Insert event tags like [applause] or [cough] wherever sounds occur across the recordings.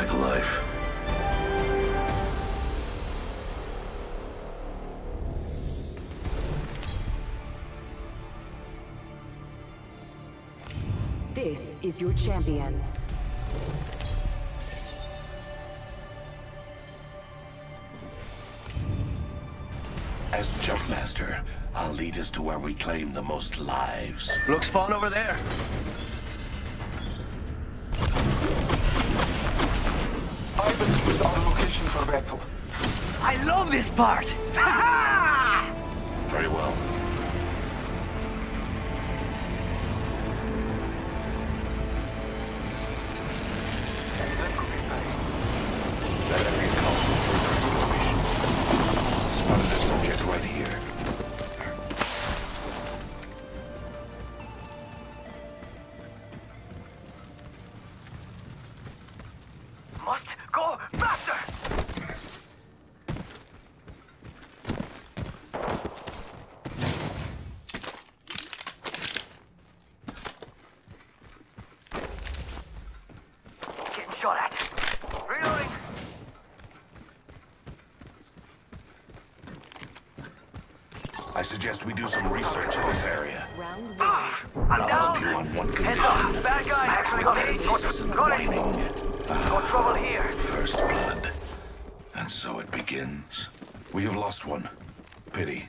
Unlike life. This is your champion. As Jumpmaster, I'll lead us to where we claim the most lives. Looks fun over there. Ivan choose our location for battle. I love this part! [laughs] Very well. Let's go this way. That area calls for further exploration. Spotted a subject right here. Must go faster! Getting shot at. Reloading. I suggest we do some research in this area. Round one. Ah, I'm I'll down. help you on one Heads condition. up. Bad guy actually got hit. Incessant Got it. whining. No trouble here. First blood. And so it begins. We have lost one. Pity.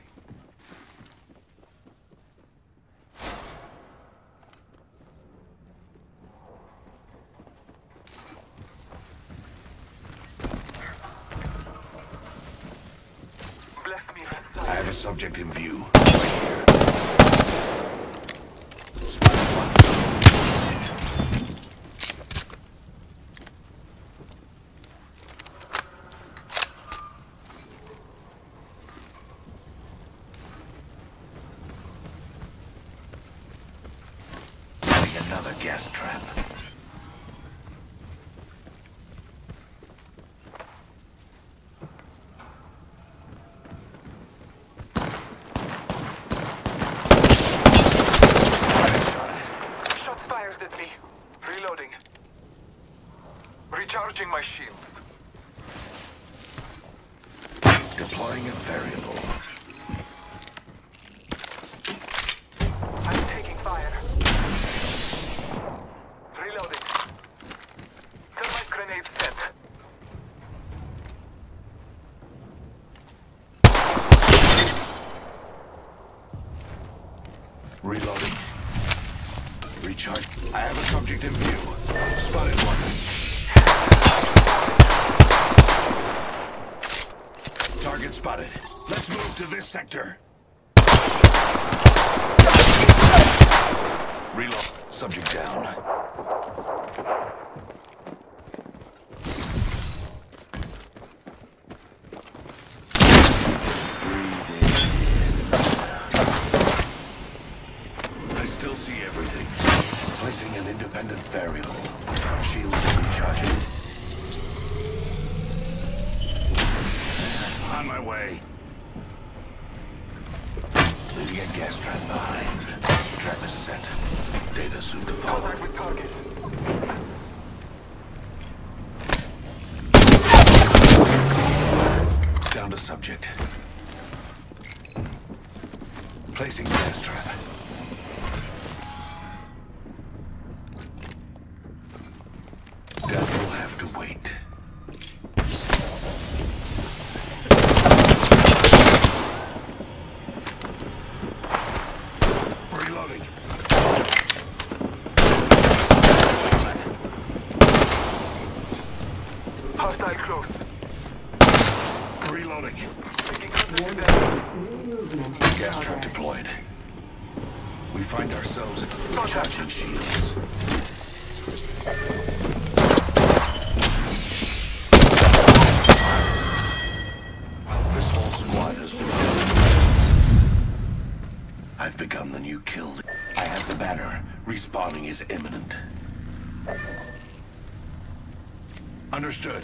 Bless me. I have a subject in view. Right here. Spotted one. Setting another gas trap. Shots fired at me. Reloading. Recharging my shields. Deploying a variable. I'm taking fire. Reloading. Thermite grenade set. Reloading. Recharge. I have a subject in view. Spotted one. Target spotted. Let's move to this sector. Reload. Subject down. I still see everything. Placing an independent variable. Shield recharging. On my way. Leaving a gas trap behind. Trap is set. Data soon to follow. Contact with target. Down to subject. Placing gas trap. Death will have to wait. Reloading. Hostile close. Reloading. Making contact with them. New movement. Gas trap deployed. We find ourselves recharging shields. This whole squad has been killed. I've become the new kill. I have the banner. Respawning is imminent. Understood.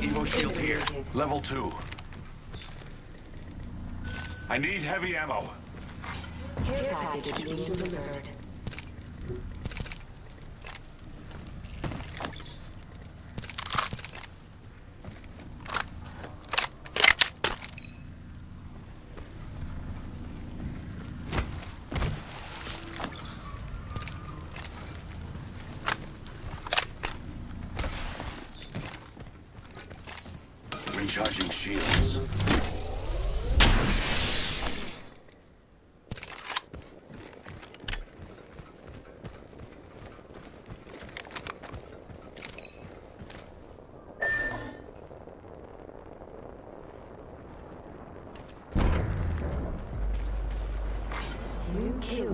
Evo shield here, level two. I need heavy ammo. Care package being delivered. Kill.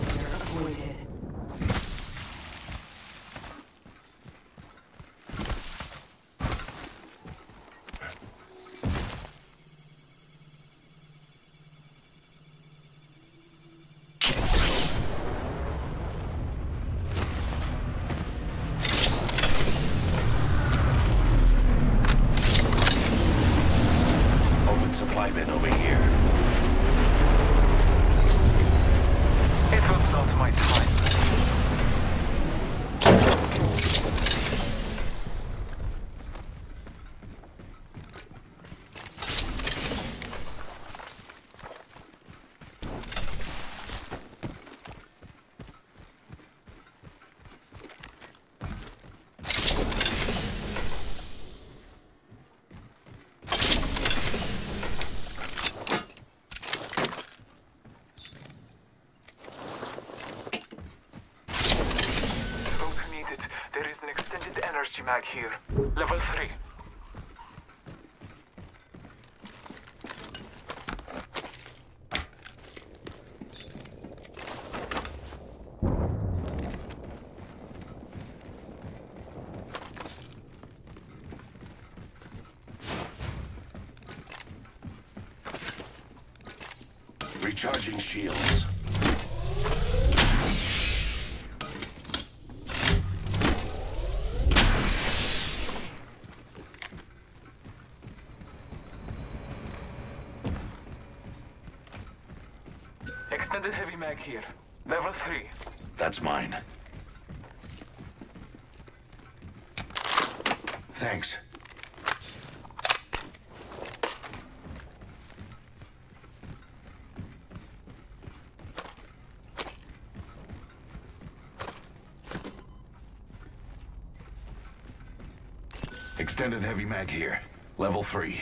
Open supply bin over here. Was not my time. Smoke needed. There is an extended energy mag here. Level 3. Recharging shields. Extended heavy mag here. Level 3. That's mine. Thanks. Extended heavy mag here. Level 3.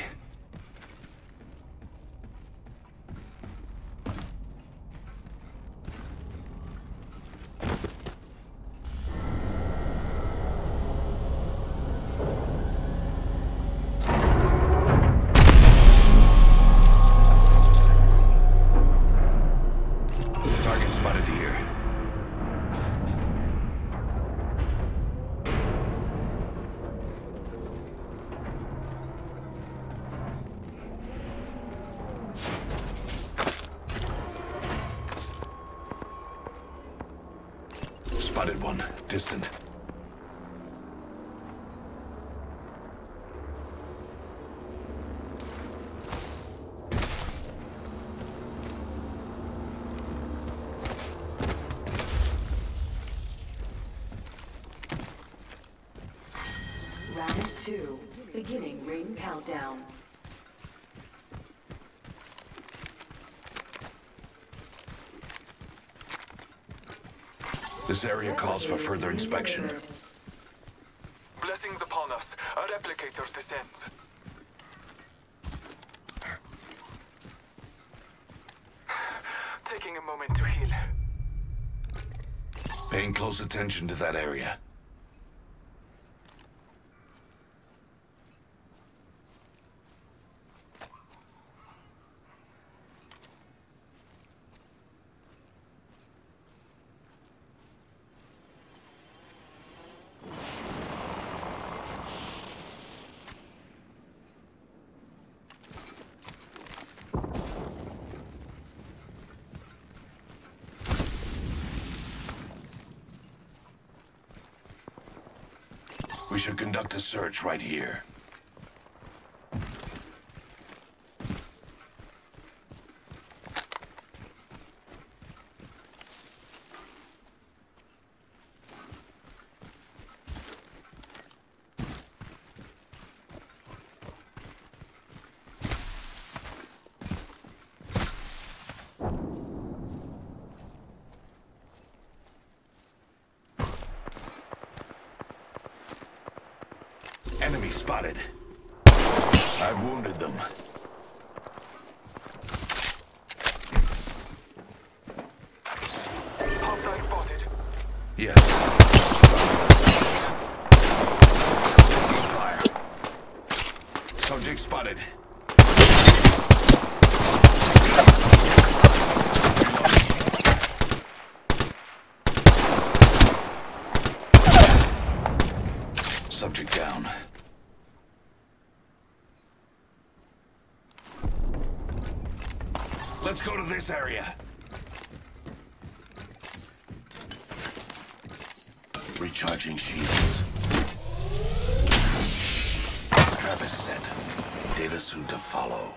Spotted one. Distant. Round two. Beginning ring countdown. This area calls for further inspection. Blessings upon us. A replicator descends. Taking a moment to heal. Paying close attention to that area. We should conduct a search right here. Spotted. I've wounded them. Hostile spotted. Yes. Fire. Subject spotted. Subject down. Let's go to this area. Recharging shields. Trap is set. Data soon to follow.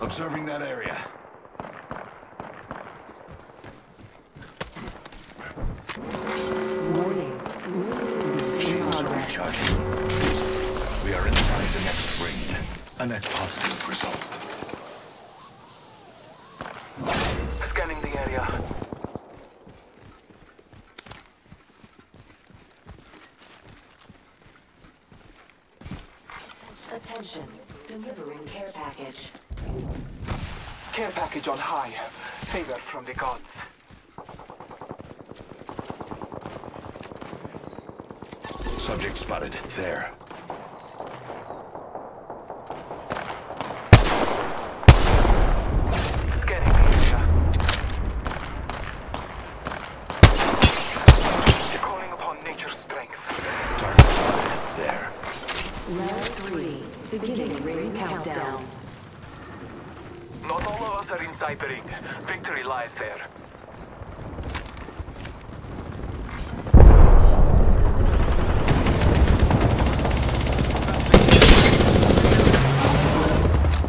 Observing that area. Ring. A net positive result. Scanning the area. Attention. Delivering care package. Care package on high. Favor from the gods. Subject spotted. There. Scanning the area. Calling upon nature's strength. Target spotted. There. Round three. Beginning ring countdown. Not all of us are inside the ring. Victory lies there.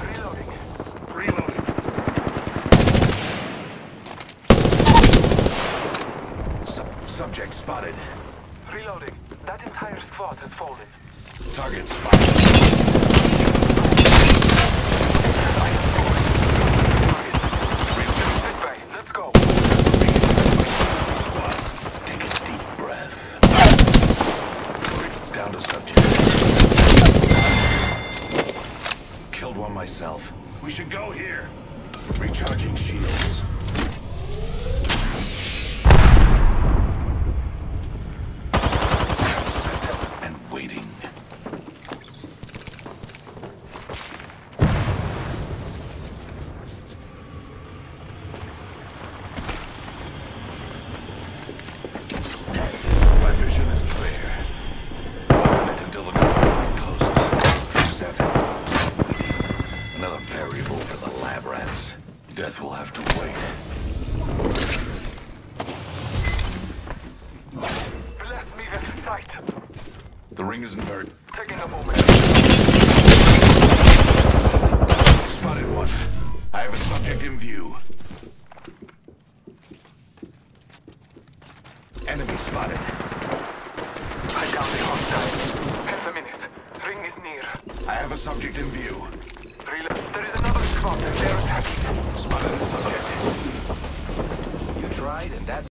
Reloading. Reloading. Subject spotted. Reloading. That entire squad has fallen. Target spotted. Sight. The ring isn't very... Taking a moment. Spotted one. I have a subject in view. Enemy spotted. I down the hostile. Half a minute. Ring is near. I have a subject in view. Reload. There is another squad and they're attacking. Spotted a subject. You tried, and that's